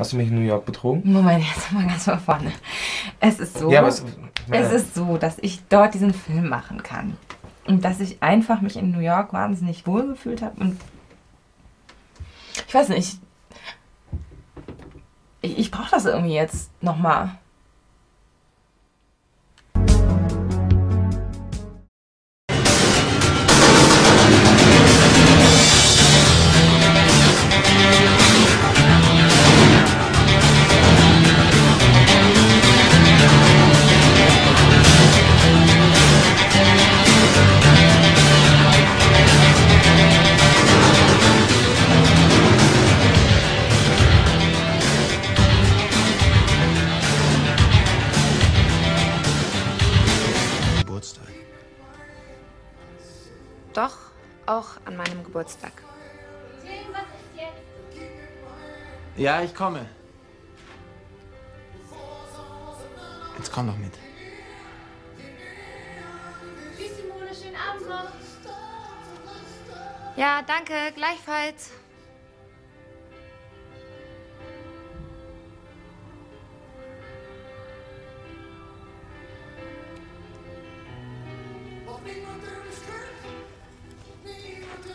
Hast du mich in New York betrogen? Moment, jetzt mal ganz von vorne. Es ist so, Ja, es, es ist so, dass ich dort diesen Film machen kann. Und dass ich einfach mich in New York wahnsinnig wohlgefühlt habe. Und ich weiß nicht, ich, ich brauche das irgendwie jetzt nochmal. Doch, auch an meinem Geburtstag. Ja, ich komme. Jetzt komm doch mit. Ja, danke, gleichfalls.